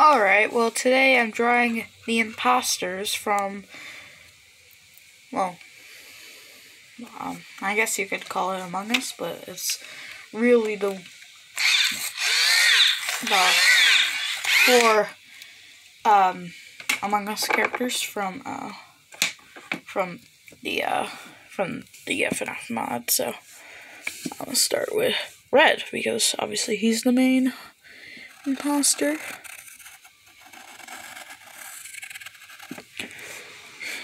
Alright, well today I'm drawing the imposters from, well, um, I guess you could call it Among Us, but it's really the, the four um, Among Us characters from, uh, from the, uh, from the FNF mod, so I'm gonna start with Red, because obviously he's the main imposter.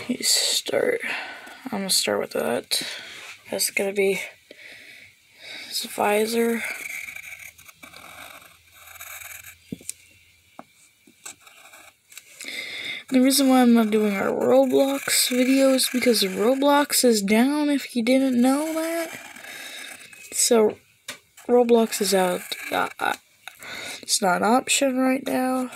You start. I'm gonna start with that. That's gonna be his visor. The reason why I'm not doing our Roblox video is because Roblox is down if you didn't know that. So, Roblox is out. Uh, uh it's not an option right now.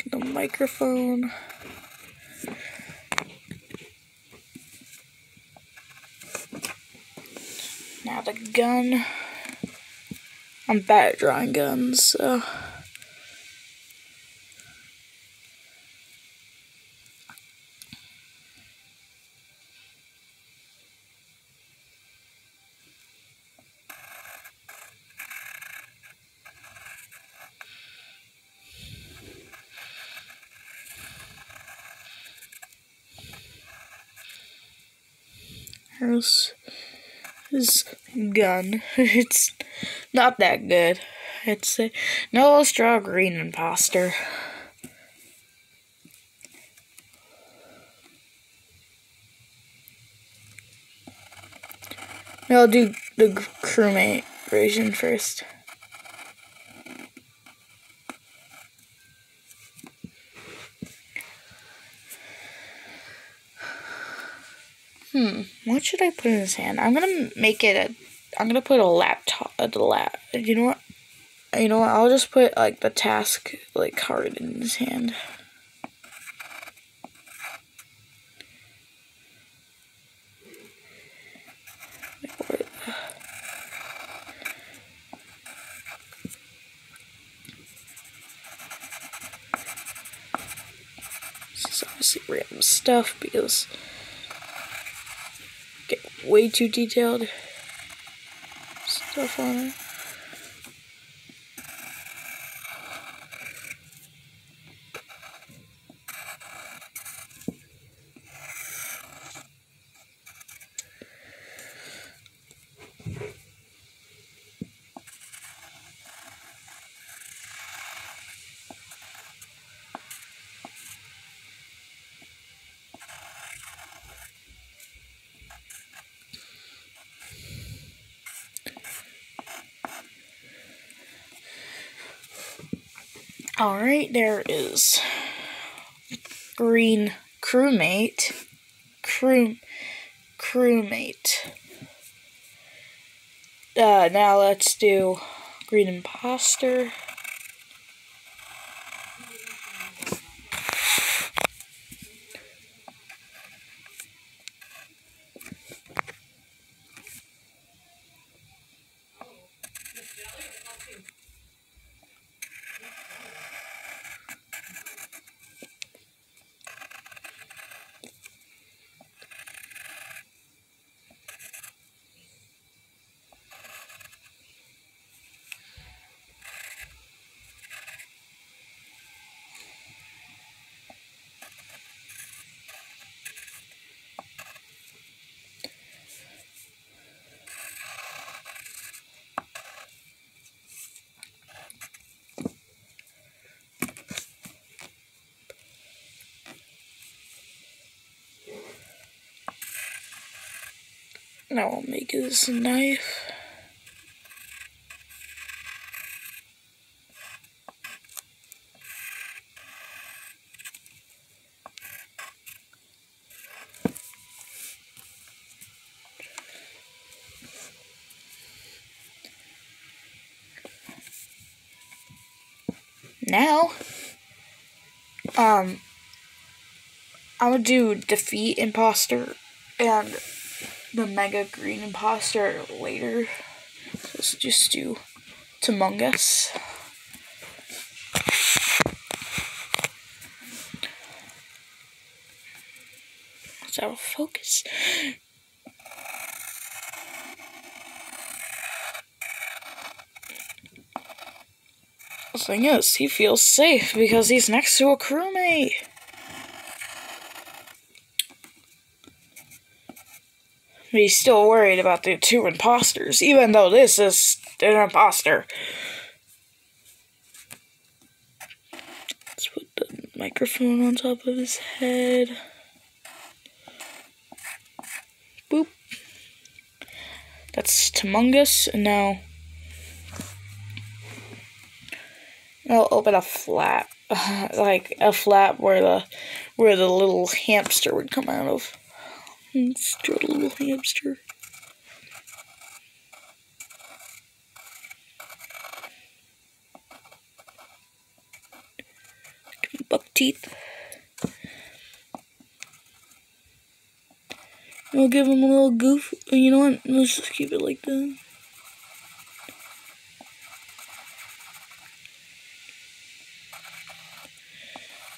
The microphone. Now the gun. I'm bad at drawing guns, so. His gun. it's not that good. It's a no let's green imposter. I'll do the crewmate version first. Hmm, what should I put in his hand? I'm gonna make it a. I'm gonna put a laptop. A lap. You know what? You know what? I'll just put like the task like card in his hand. This is obviously random stuff because way too detailed stuff on it. Alright, there is green crewmate. Crew crewmate. Uh, now let's do green imposter. Now I'll make this knife. Now, um, I'll do defeat imposter and the mega green imposter later. Let's just do Among Us. Let's out of focus. The thing is, he feels safe because he's next to a crewmate. He's still worried about the two imposters, even though this is an imposter. Let's put the microphone on top of his head. Boop. That's Tamungus, and now I'll open a flap, like a flap where the where the little hamster would come out of. Let's a little hamster. Buck teeth. We'll give him a little goof. You know what? Let's just keep it like that.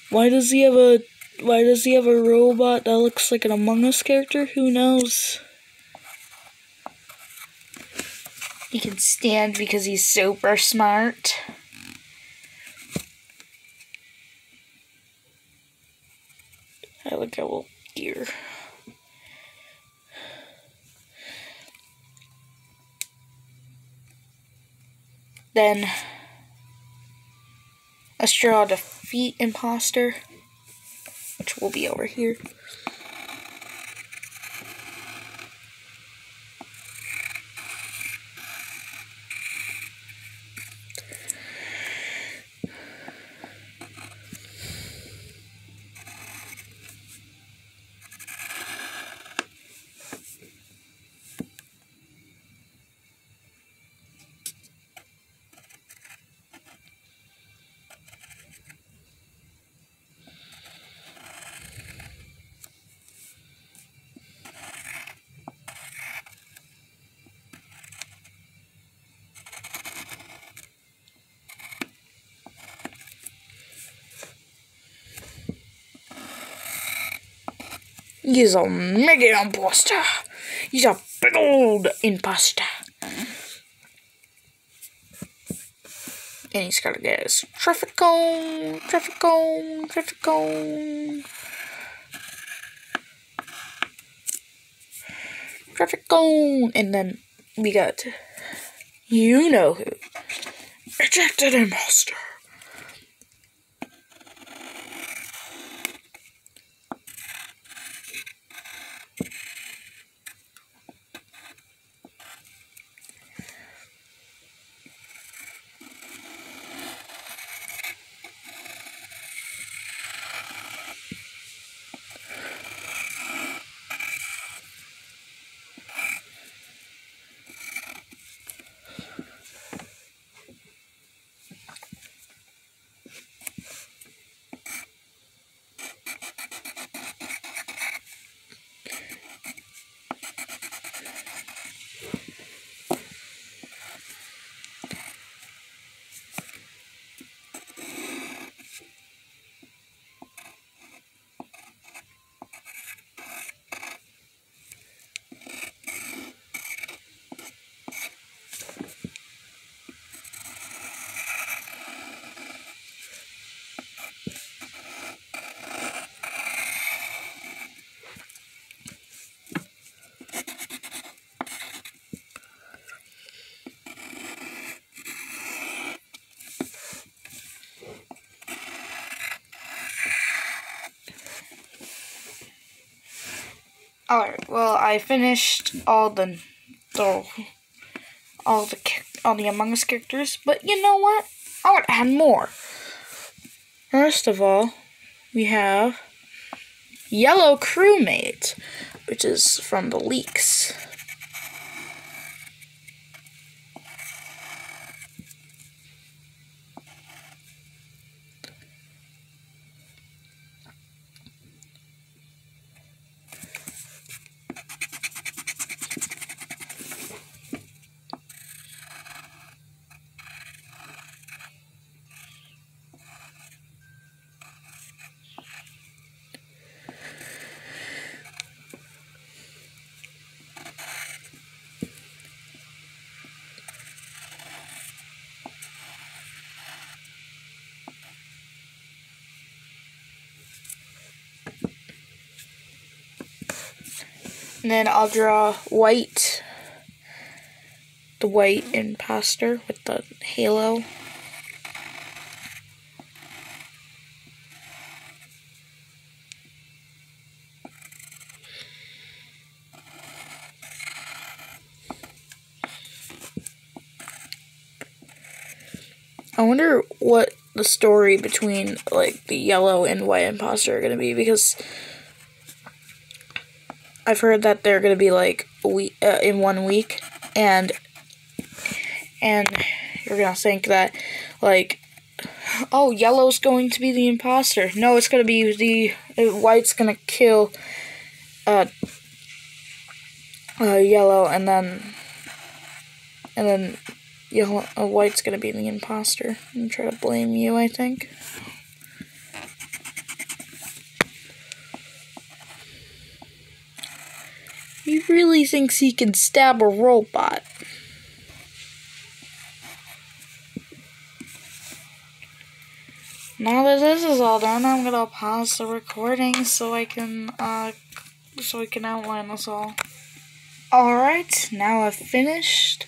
Why does he have a why does he have a robot that looks like an Among Us character? Who knows? He can stand because he's super smart. I look at a little deer. Then let's draw a defeat imposter which will be over here. He's a mega imposter. He's a big old imposter. And he's gotta get his traffic cone, traffic cone, traffic cone. Traffic cone. And then we got, you know who. Ejected imposter. Alright, well, I finished all the, the all the all the Among Us characters, but you know what? I want to add more. First of all, we have Yellow Crewmate, which is from the leaks. And then I'll draw white, the white imposter with the halo. I wonder what the story between like the yellow and white imposter are gonna be because I've heard that they're gonna be like week uh, in one week, and and you're gonna think that like oh yellow's going to be the imposter. No, it's gonna be the uh, white's gonna kill uh, uh yellow, and then and then yellow uh, white's gonna be the imposter and try to blame you. I think. Really thinks he can stab a robot. Now that this is all done, I'm gonna pause the recording so I can, uh, so I can outline this all. Alright, now I've finished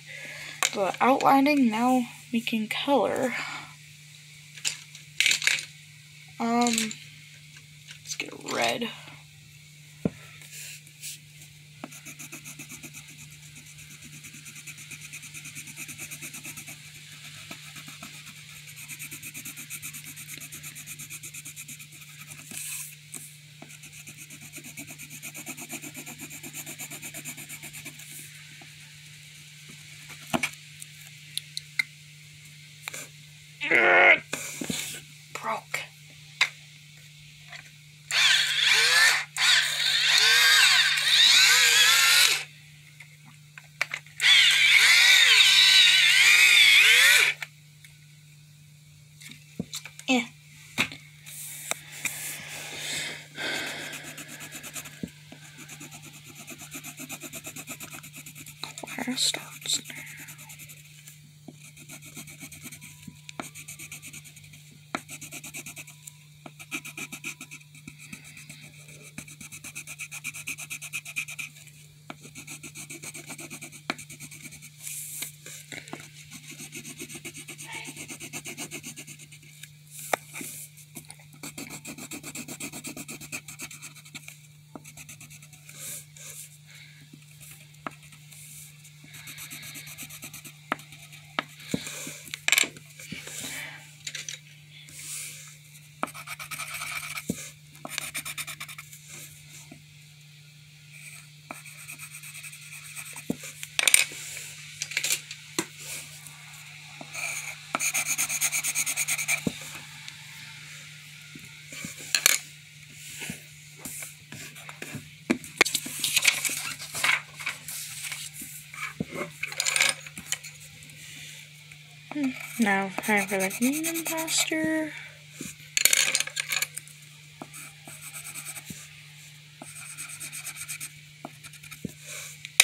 the outlining, now we can color. Um, let's get red. Class starts. Now, time for the green imposter.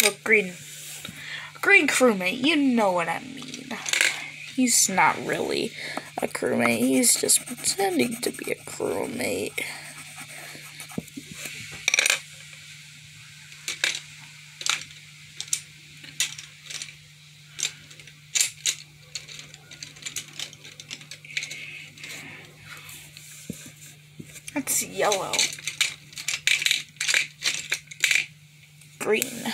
Look, green. Green crewmate, you know what I mean. He's not really a crewmate, he's just pretending to be a crewmate. That's yellow. Green.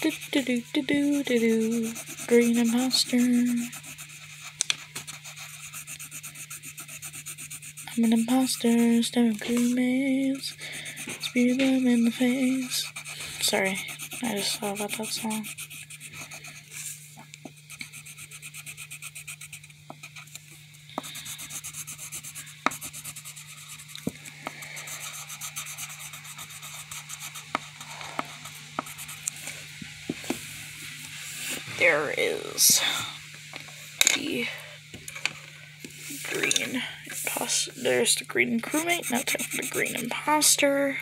Do do do do do do do. Green imposter. I'm an imposter, stabbing crewmates, speed them in the face. Sorry, I just thought about that song. There is the green Impost there's the green crewmate. Now time for the green imposter.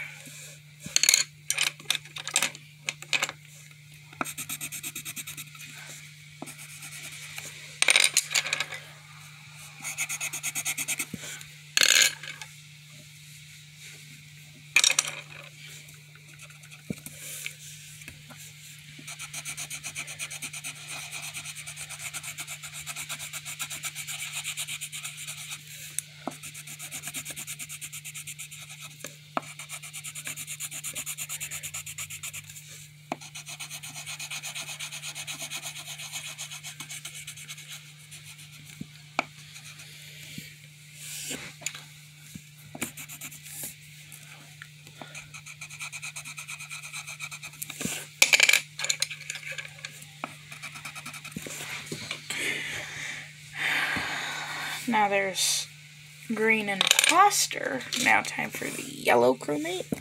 Now there's green imposter. Now time for the yellow crewmate.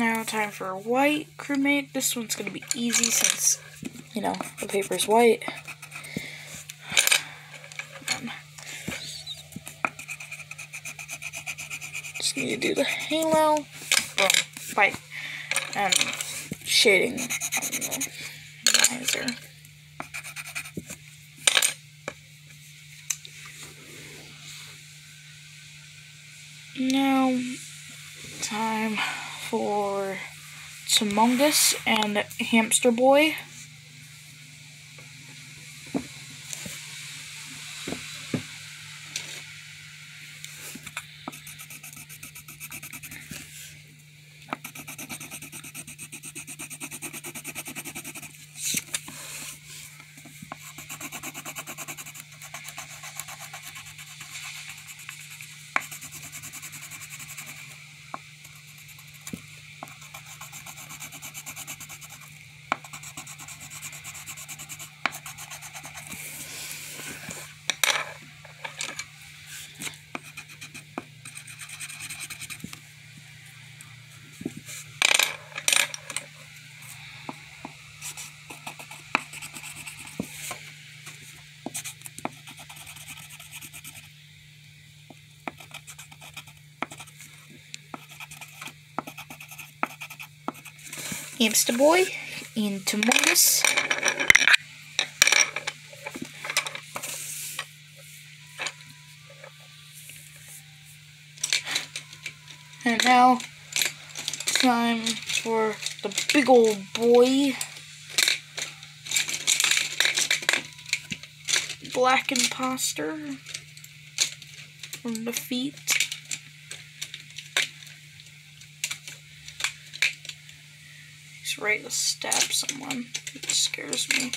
Now time for white crewmate. This one's gonna be easy since, you know, the paper's white. Um, just need to do the halo, boom, white, and shading on the visor. Now, time for Tamongus and Hamster Boy. Hamster Boy and Tamongus. And now, time for the big old boy. Black Imposter from the feet. Ready to stab someone. It scares me.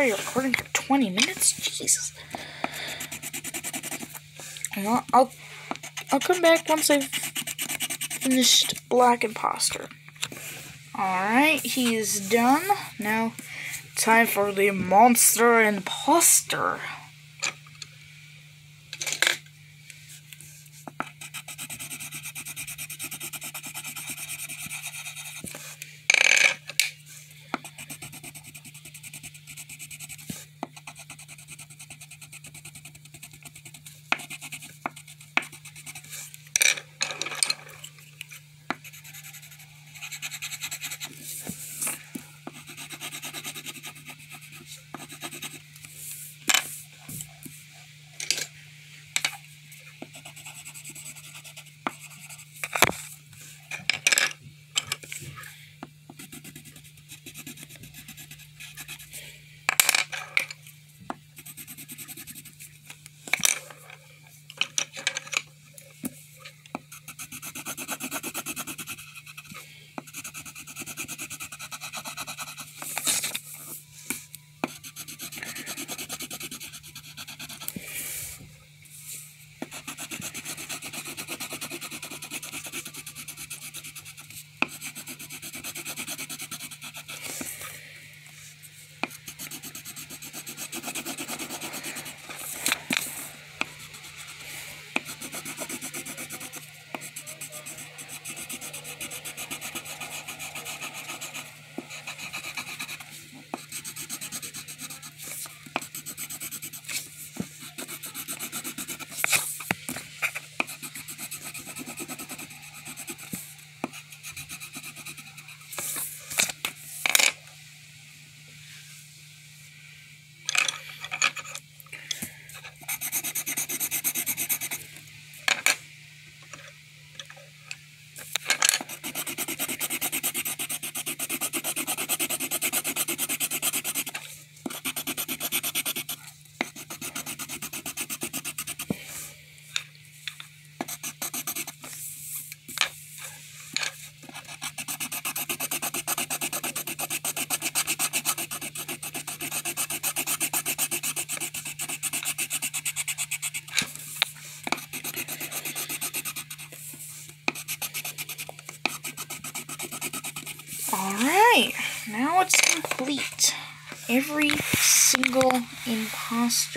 Already recording for 20 minutes? Jesus. Well, I'll, I'll come back once I've finished Black Imposter. Alright, he's done. Now, time for the Monster Imposter.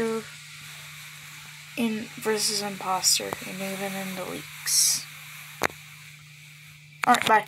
Imposter in versus imposter, and even in the leaks. Alright, bye.